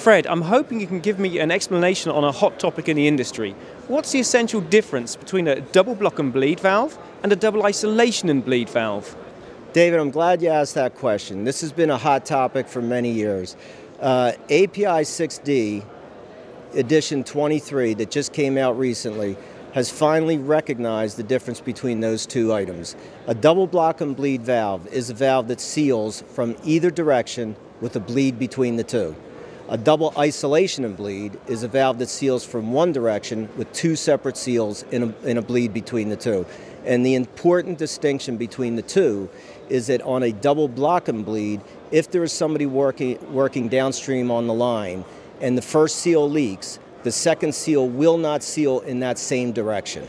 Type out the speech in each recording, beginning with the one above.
Fred, I'm hoping you can give me an explanation on a hot topic in the industry. What's the essential difference between a double block and bleed valve and a double isolation and bleed valve? David, I'm glad you asked that question. This has been a hot topic for many years. Uh, API 6D edition 23 that just came out recently has finally recognized the difference between those two items. A double block and bleed valve is a valve that seals from either direction with a bleed between the two. A double isolation and bleed is a valve that seals from one direction with two separate seals in a, in a bleed between the two. And the important distinction between the two is that on a double block and bleed, if there is somebody working, working downstream on the line and the first seal leaks, the second seal will not seal in that same direction.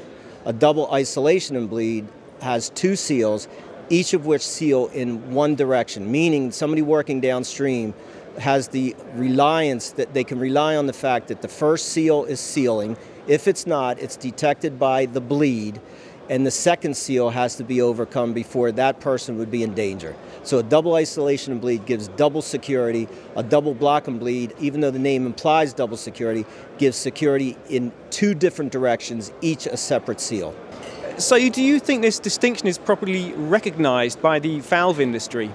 A double isolation and bleed has two seals, each of which seal in one direction, meaning somebody working downstream has the reliance that they can rely on the fact that the first seal is sealing. If it's not, it's detected by the bleed and the second seal has to be overcome before that person would be in danger. So a double isolation and bleed gives double security. A double block and bleed, even though the name implies double security, gives security in two different directions, each a separate seal. So do you think this distinction is properly recognized by the valve industry?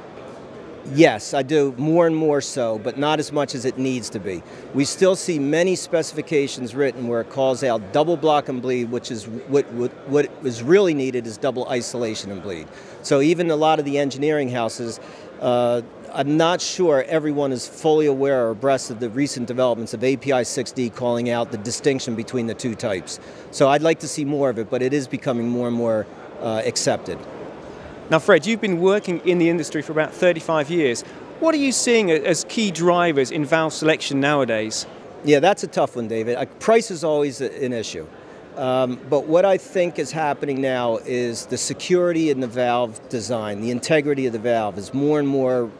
Yes, I do, more and more so, but not as much as it needs to be. We still see many specifications written where it calls out double block and bleed, which is what, what, what is really needed is double isolation and bleed. So even a lot of the engineering houses, uh, I'm not sure everyone is fully aware or abreast of the recent developments of API 6D calling out the distinction between the two types. So I'd like to see more of it, but it is becoming more and more uh, accepted. Now, Fred, you've been working in the industry for about 35 years. What are you seeing as key drivers in valve selection nowadays? Yeah, that's a tough one, David. Price is always an issue. Um, but what I think is happening now is the security in the valve design, the integrity of the valve is more and more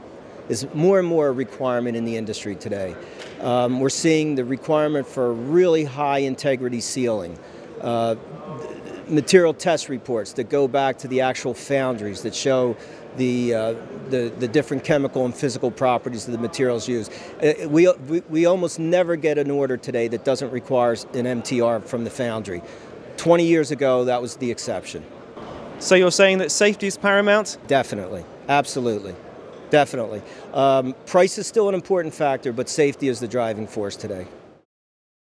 is more and more a requirement in the industry today. Um, we're seeing the requirement for really high integrity sealing. Uh, material test reports that go back to the actual foundries that show the, uh, the, the, different chemical and physical properties of the materials used. Uh, we, we, we almost never get an order today that doesn't require an MTR from the foundry. 20 years ago, that was the exception. So you're saying that safety is paramount? Definitely, absolutely, definitely. Um, price is still an important factor, but safety is the driving force today.